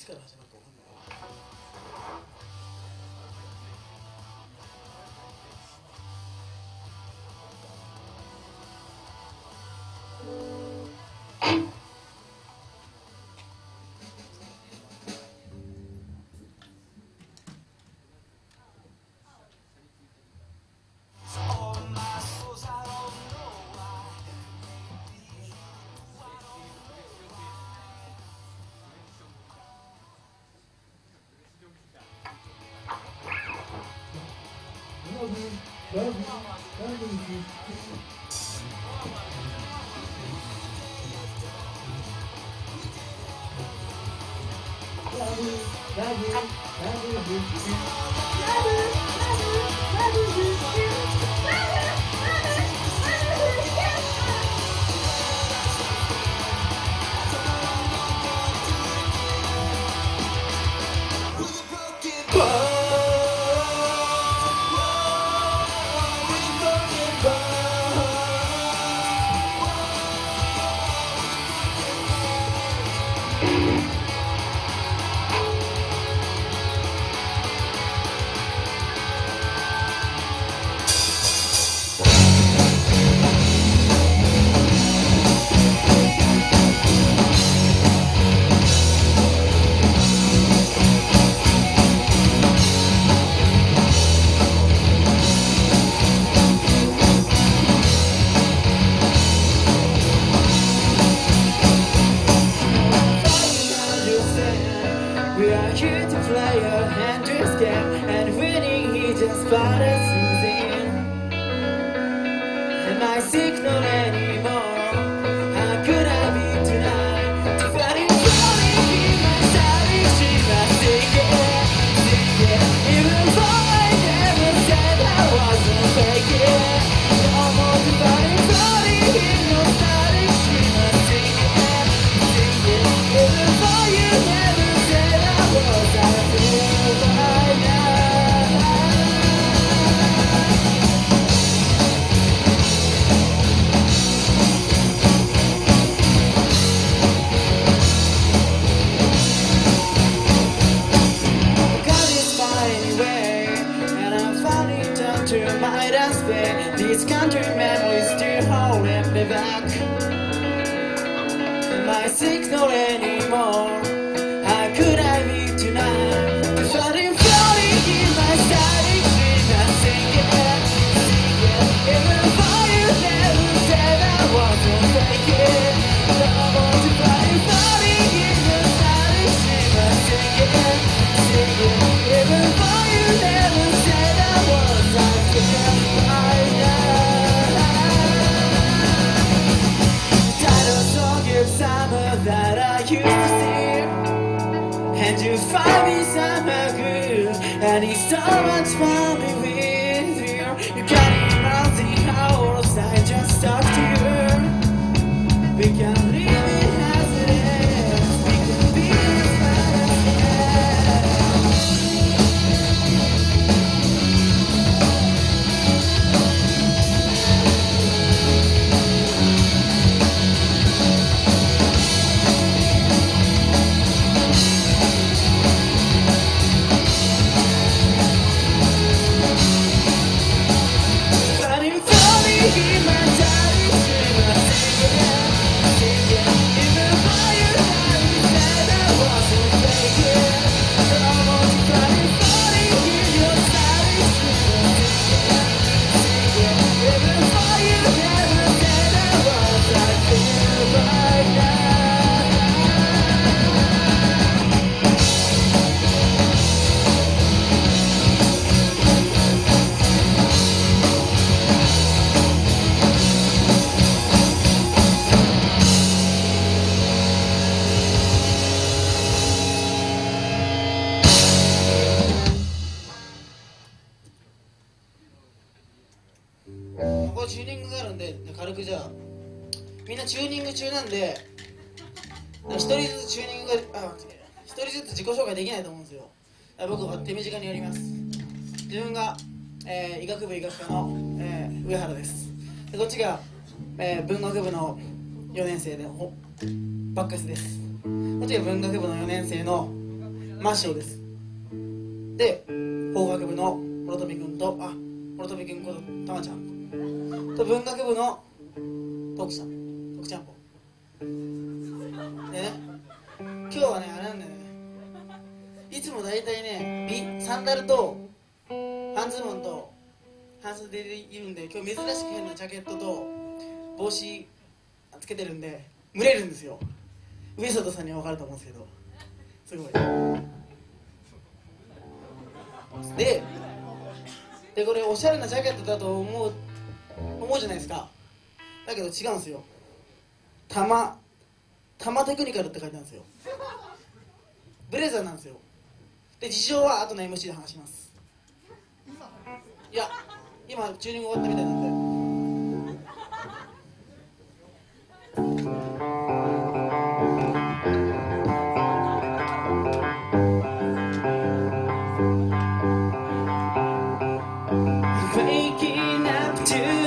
つから始まるか分かんない。軽くじゃあみんなチューニング中なんで一人ずつチューニングがあ一人ずつ自己紹介できないと思うんですよ。僕は手短にやります。自分が、えー医学部医学科の、えー上原です。でこっちが、えー文学部の4年生でほバッカスです。こっちが文学部の4年生の真汐です。で法学部の諸富君とあ諸富君ことたまちゃん。と文学部の徳さん徳ちゃんぽ。でね今日はねあれなんだよね。いつも大体ねビサンダルと半ズボンと半袖でいるんで今日珍しく変なジャケットと帽子つけてるんで蒸れるんですよ。上里さんには分かると思うんですけど。すごい。ででこれおしゃれなジャケットだと思う思うじゃないですか。だけど違うんですよ。タマタマテクニカルって書いてあるんですよ。ブレザーなんですよ。で事情は後の MC で話します。いや今チューニング終わったみたいなんで。Waking up to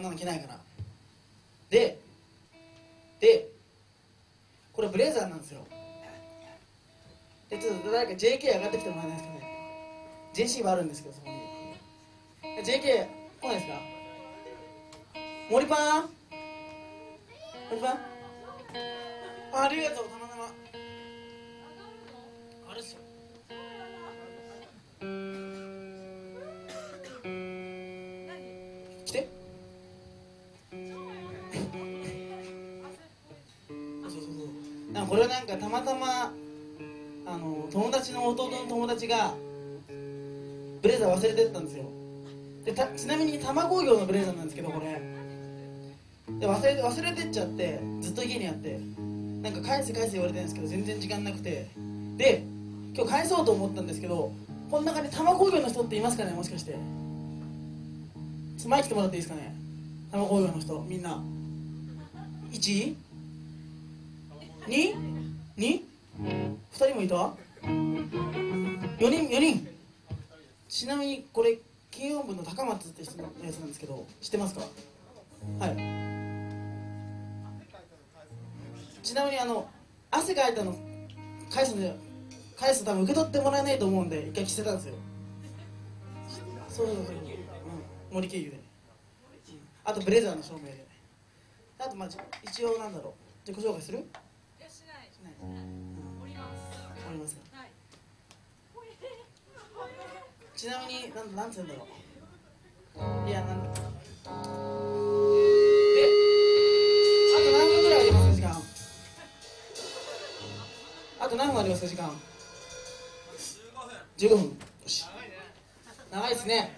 こんなの着ないから。ででこれブレザーなんですよ。でちょっと誰か JK 上がってきてもらえないですかね。JC はあるんですけどそこに。JK 来ないですか？森パン？森パン？あありがとう。そうそうそう。なん。かこれはなんかたまたまあの友達の弟の友達がブレザー忘れてったんですよ。でたちなみに多摩工業のブレザーなんですけどこれ。で忘れて忘れてっちゃってずっと家にあって。なんか返せ返せ言われてるんですけど全然時間なくて。で今日返そうと思ったんですけどこの中に多摩工業の人っていますかねもしかして。前来てもらっていいですかね。多摩工業の人みんな。1? 2? 2? 2人もいた ?4 人？4人？ちなみにこれ軽音部の高松って人のやつなんですけど知ってますか？はい。ちなみにあの汗かいたの返すの返すと多分受け取ってもらえないと思うんで一回着せたんですよ。そうそうそう、うん、森経由で。あとブレザーの証明で。あとまあ一応なんだろう。自己紹介する？あります。かはい。ちなみになんなんつうんだろうい。やなんであと何分ぐらい。あります時間あと何分あります時間15分よし長い。ですね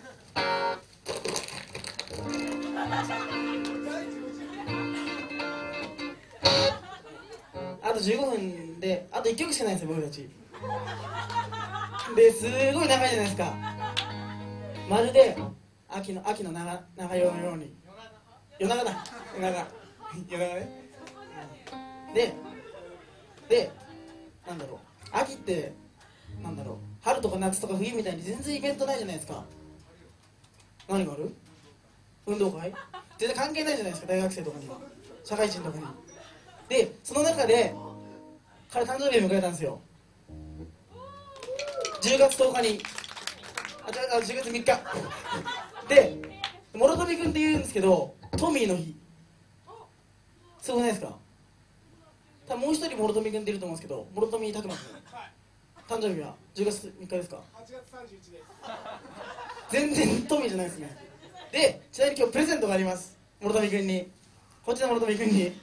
あと15分であと1曲しかないんですよ僕たち。ですごい長いじゃないですか。まるで秋の秋の長長夜のように。夜長だ。夜長夜長ね。ででなんだろう。秋ってなんだろう。春とか夏とか冬みたいに全然イベントないじゃないですか。何がある？運動会？全然関係ないじゃないですか。大学生とかに。は社会人とかに。でその中で彼誕生日を迎えたんですよ。10月10日に。あ違うあ10月3日。で諸富君って言うんですけどトミーの日。すごくないですか？多分もう一人諸富君っていると思うんですけど諸富拓磨君。誕生日は10月3日ですか？8月31です。全然トミーじゃないですね。でちなみに今日プレゼントがあります。諸富君に。こっちの諸富君に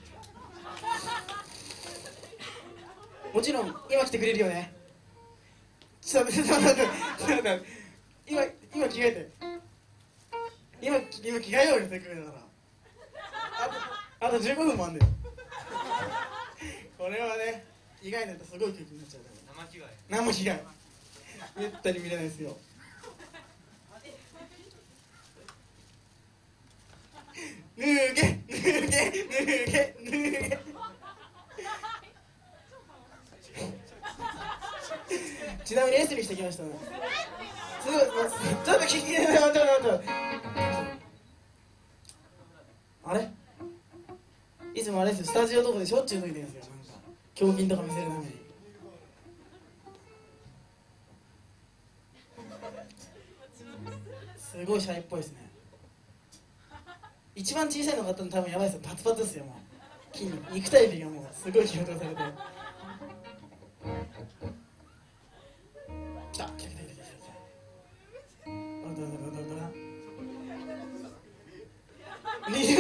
もちろん今来てくれるよね。ちょっと待って今今着替えて。今今着替えようよせっかくだからあとあと15分もあんだよこれはね意外なとすごい曲になっちゃうから。生着替え。何も着替え。めったに見れないですよ。脱げ脱げ脱げ脱げ ちなみにエスにしてきましたね。ちょっと聞きちょっとちょっとちょっと。あれ？いつもあれですよ。スタジオとかでしょっちゅう脱いでるんですよ。なんか胸筋とか見せるために。すごいシャイっぽいですね。一番小さいの買ったの多分やばいですよ。パツパツですよもう。筋肉肉体美がもうすごい強調されて。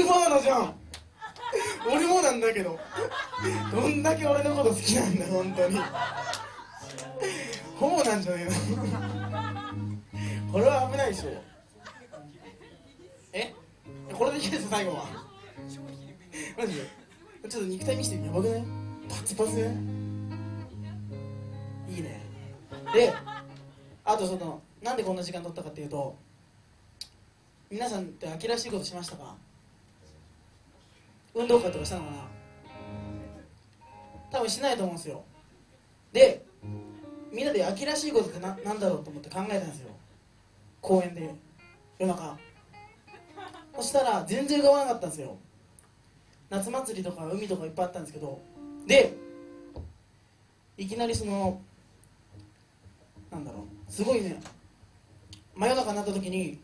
バーナじゃん。俺もなんだけど。どんだけ俺のこと好きなんだ本当に。ホモなんじゃねえの。これは危ないでしょ。え？これでいいです最後は。マジで？ちょっと肉体見せてやばくない？パツパツねいいね。であとそのなんでこんな時間取ったかっていうと皆さんって秋らしいことしましたか？運動会とかしたのかな。多分しないと思うんですよ。でみんなで秋らしいことってなんだろうと思って考えたんですよ。公園で。夜中。そしたら全然浮かばなかったんですよ。夏祭りとか海とかいっぱいあったんですけど。でいきなりそのなんだろう。すごいね。真夜中になった時に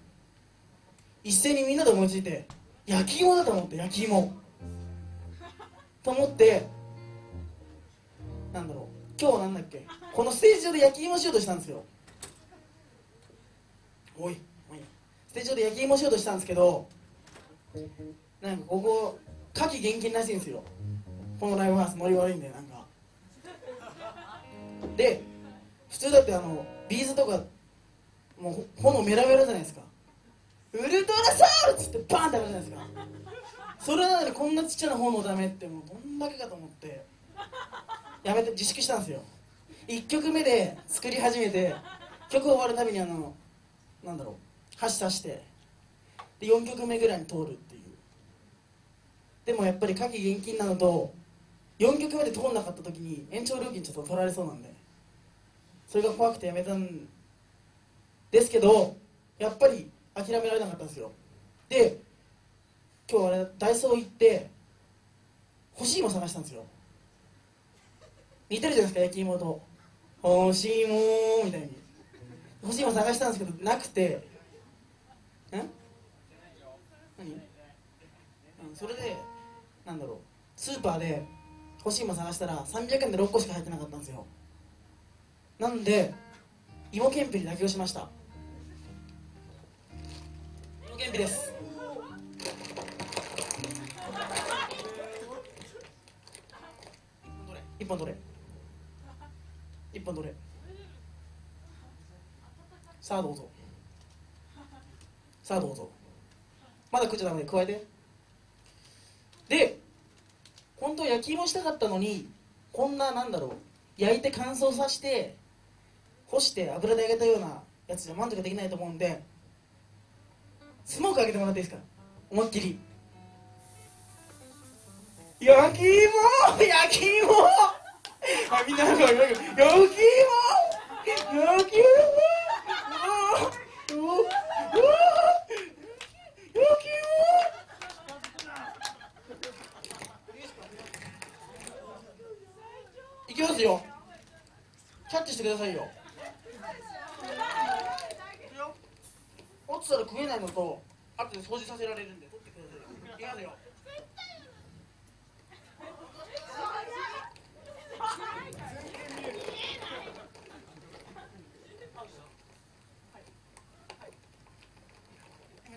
一斉にみんなで思いついて焼き芋だと思って焼き芋。と思ってなんだろう今日なんだっけこのステージ上で焼き芋しようとしたんですよ。おいおい。ステージ上で焼き芋しようとしたんですけどなんかここ火気厳禁らしいんですよ。このライブハウスノリ悪いんでなんか。で普通だってあのビーズとかもう炎メラメラじゃないですか。ウルトラソウルっつってバーンってあるじゃないですか。それなのにこんなちっちゃな炎ダメってもうどんだけかと思って。やめて自粛したんですよ。1曲目で作り始めて曲終わるたびにあのなんだろう箸刺してで4曲目ぐらいに通るっていう。でもやっぱり火気厳禁なのと4曲目で通んなかった時に延長料金ちょっと取られそうなんで。それが怖くてやめたんですけどやっぱり諦められなかったんですよ。で今日あれダイソー行って欲しいもの探したんですよ。似てるじゃないですか焼き芋と。欲しいもみたいに。欲しいもの探したんですけどなくて。ん何、うん、それでなんだろう。スーパーで欲しいもの探したら300円で6個しか入ってなかったんですよ。なんで芋けんぴに妥協しました。芋けんぴです。一本どれ。一本どれ。さあどうぞ。さあどうぞ。まだ食っちゃダメで加えて。で本当焼き芋したかったのにこんななんだろう。焼いて乾燥させて干して油で揚げたようなやつじゃ満足できないと思うんでスモークあげてもらっていいですか？思いっきり。焼き芋焼き芋。あみんななんか焼き芋焼き芋。うわうわ焼き芋。いきますよキャッチしてくださいよ落ちたら食えないのと後で掃除させられるんで取ってくださいよいきますよ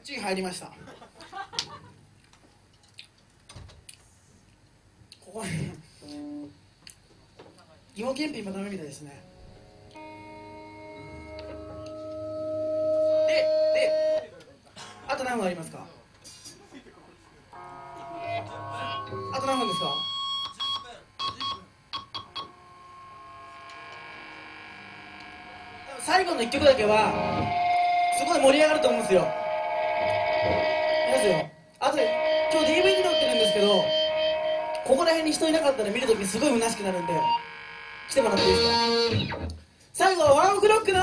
チン入りました。ここに芋けんぴもダメみたいですね。でであと何分ありますか？あと何分ですか？最後の1曲だけはすごい盛り上がると思うんですよ。に人いなかったら見るときすごい虚しくなるんで来てもらっていいですか？最後はワンオクロックの